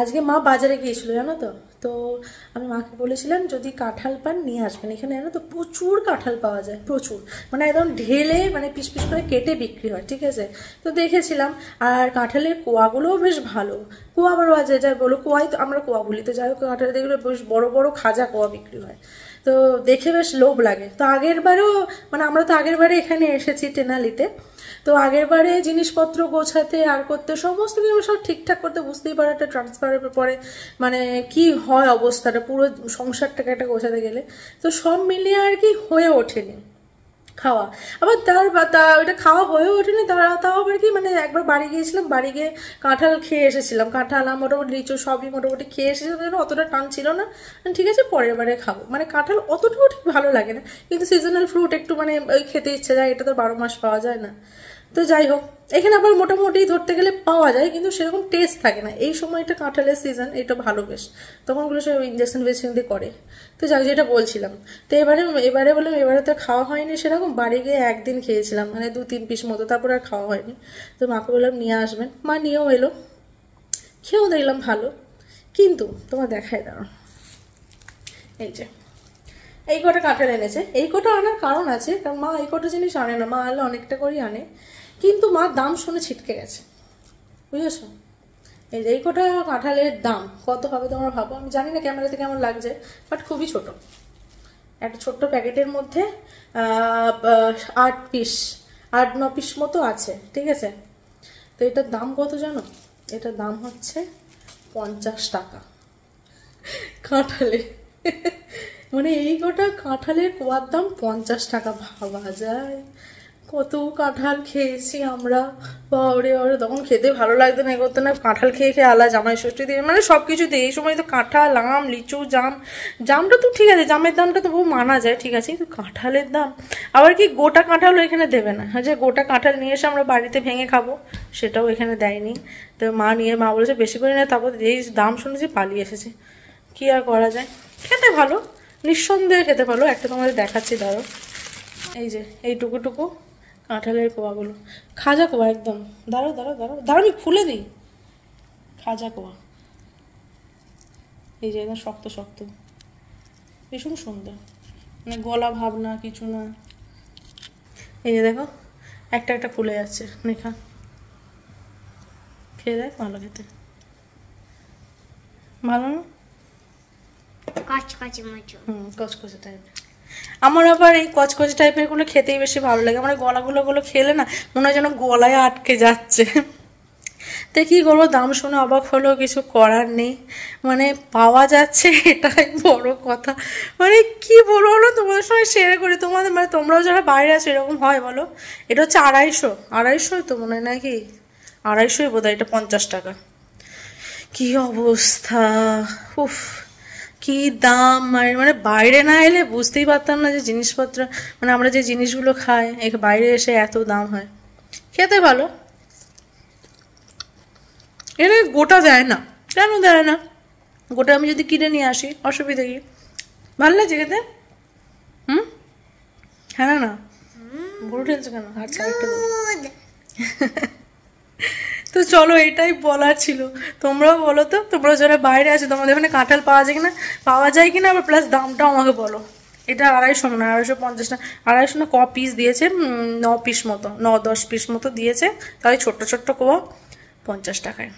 আজকে মা বাজারে গিয়েছিল, জানো তো? তো আমি মাকে বলেছিলাম, যদি কাঁঠাল পান নিয়ে আসবেন। এখানে জানো তো প্রচুর কাঁঠাল পাওয়া যায়, প্রচুর। মানে একদম ঢেলে মানে পিস পিস করে কেটে বিক্রি হয়, ঠিক আছে? তো দেখেছিলাম, আর কাঁঠালের কোয়াগুলোও বেশ ভালো। কোয়া আবার বাজে যাই বলো, কোয়াই তো আমরা কোয়া বলি। তো যাই হোক কাঁঠালের দেখলে বেশ বড় বড় খাজা কোয়া বিক্রি হয়। তো দেখে বেশ লোভ লাগে। তো আগের বারেও মানে আমরা তো আগের বারে এখানে এসেছি টেনালিতে তো আগের বারে জিনিসপত্র গোছাতে আর করতে সমস্ত কিছু সব ঠিকঠাক করতে বুঝতেই পারে একটা ট্রান্সফারের পরে মানে কি হয় অবস্থাটা, পুরো সংসারটাকে একটা গোছাতে গেলে। তো সব মিলিয়ে আর কি হয়ে ওঠেনি। খাওয়া। আবার তার তা ওইটা খাওয়া হয়ে ওঠেনি, তারা তাও আবার কি মানে একবার বাড়ি গিয়েছিলাম, বাড়ি গিয়ে কাঁঠাল খেয়ে এসেছিলাম। কাঁঠাল আর মোটামুটি লিচু সবই মোটামুটি খেয়ে এসেছিলাম, যেন অতটা টান ছিল না। ঠিক আছে, পরের বারে খাব। মানে কাঁঠাল অতটাও ঠিক ভালো লাগে না, কিন্তু সিজনাল ফ্রুট একটু মানে ওই খেতে ইচ্ছে যায়, এটা তো বারো মাস পাওয়া যায় না। তো যাই হোক, এখানে আবার মোটামুটি ধরতে গেলে পাওয়া যায়, কিন্তু সেরকম টেস্ট থাকে না। এই সময়টা কাঁঠালের সিজন এটা ভালো বেশ। তখন ওগুলো সব ইঞ্জেকশন ভেকশন দিয়ে করে। তো যাক যেটা বলছিলাম। তো এবারে এবারে বললাম, এবারে তো খাওয়া হয়নি সেরকম, বাড়ি গিয়ে একদিন খেয়েছিলাম মানে দু তিন পিস মতো, তারপর আর খাওয়া হয়নি। তো মাকে বললাম, নিয়ে আসবেন। মা নিয়েও এলো। খেয়েও দেখলাম ভালো। কিন্তু তোমার দেখায় দাঁড়ো এই যে, এই কটা কাঁঠাল এনেছে। এই কটা আনার কারণ আছে, কারণ মা এই কটা জিনিস আনে না। মা আনলে অনেকটা করেই আনে। কিন্তু মা দাম শুনে ছিটকে গেছে। বুঝেছ? এই যে এই কটা কাঁঠালের দাম, কত হবে তোমরা ভাবো? আমি জানি না ক্যামেরাতে কেমন লাগছে বাট খুবই ছোট। একটা ছোট্ট প্যাকেটের মধ্যে আট পিস আট ন পিস মতো আছে, ঠিক আছে? তো এটার দাম কত জানো? এটার দাম হচ্ছে পঞ্চাশ টাকা। কাঁঠালে। মানে এই গোটা কাঁঠালের কোয়ার দাম পঞ্চাশ টাকা, ভাবা যায়। কত কাঁঠাল খেয়েছি আমরা। বাবরে বাবরে তখন খেতে ভালো লাগতো না করতো না। কাঁঠাল খেয়ে খেয়ে আলা জামাই ষষ্ঠী দিয়ে। মানে সব কিছু দিয়ে। এই সময় তো কাঁঠাল, আম, লিচু, জাম। জামটা তো ঠিক আছে, জামের দামটা তো বহু মানা যায়, ঠিক আছে। কিন্তু কাঁঠালের দাম। আবার কি গোটা কাঁঠালও এখানে দেবে না। যে গোটা কাঁঠাল নিয়ে এসে আমরা বাড়িতে ভেঙে খাব, সেটাও এখানে দেয়নি। তো মা নিয়ে, মা বলেছে, বেশি করে না। তারপর এই দাম শুনেছি পালিয়ে এসেছে। কি আর করা যায়? খেতে ভালো। নিঃসন্দেহে খেতে ভালো। একটা তোমাদের দেখাচ্ছি, ধরো। এই যে এই কাঁঠালের কোয়াগুলো খাজা কোয়া একদম। দাঁড়ো দাঁড়ো দাঁড়ো দাঁড়ো আমি খুলে দিই। খাজা কোয়া। এই যে একদম শক্ত শক্ত। ভীষণ সুন্দর। মানে গলা ভাব না কিছু না। এই যে দেখো একটা একটা খুলে যাচ্ছে। নেখা। খেয়ে দেখ ভালো খেতে। ভালো না? কচকচে হুম কচকচে টাইপের আমার আবার এই কচকচ টাইপেরগুলো খেতেই বেশি ভালো লাগে। আমার গলাগুলো গুলো খেলে না মনে হয় যেন গলায় আটকে যাচ্ছে। তো কী করব? দাম শুনে অবাক হলেও কিছু করার নেই। মানে পাওয়া যাচ্ছে, এটাই বড় কথা। মানে কি বলব বলো? তোমাদের সঙ্গে শেয়ার করি। তোমাদের মানে তোমরাও যারা বাইরে আছো, এরকম হয় বলো? এটা হচ্ছে আড়াইশো। আড়াইশোই তো মনে হয় নাকি? আড়াইশোই বোধ হয় এটা পঞ্চাশ টাকা। কি অবস্থা? উফ। কি দাম? মানে মানে বাইরে না এলে বুঝতেই পারতাম না যে জিনিসপত্র মানে আমরা যে জিনিসগুলো খাই বাইরে এসে এত দাম হয়। খেতে ভালো। এটা গোটা দেয় না। কেন দেয় না? গোটা আমি যদি কিনে নিয়ে আসি অসুবিধা কি? ভালো লাগছে খেতে? হুম? হ্যাঁ না? বড় ঠেলছে কেন? আচ্ছা একটু তো চলো এটাই বলার ছিল। তোমরাও বলো তো, তোমরা যারা বাইরে আছো, তোমাদের ওখানে কাঁঠাল পাওয়া যায় কিনা? পাওয়া যায় কিনা? আবার প্লাস দামটাও আমাকে বলো। এটা আড়াইশো না আড়াইশো পঞ্চাশ না, আড়াইশো না ক পিস দিয়েছে ন পিস মতো, ন দশ পিস মতো দিয়েছে। তাই ছোট্ট ছোট্ট কোয়া পঞ্চাশ টাকায়।